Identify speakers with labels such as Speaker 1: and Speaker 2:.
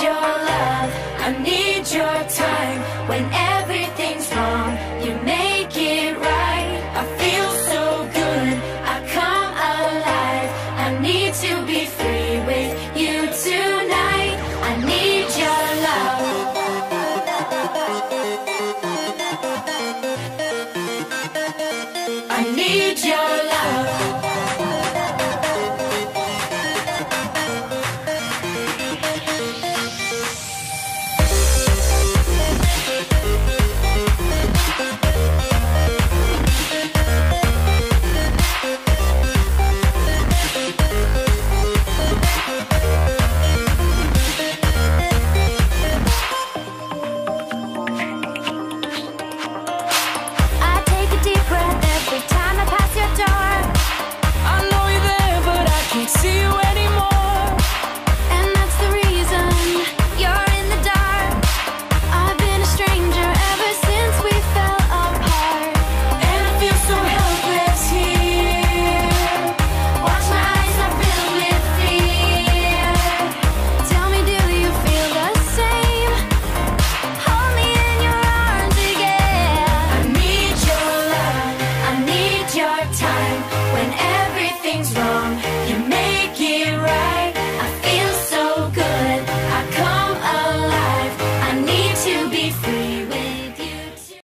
Speaker 1: your love, I need your time. When everything's wrong, you make it right. I feel so good, I come alive. I need to be free with you tonight. I need your love. I need your love. I can't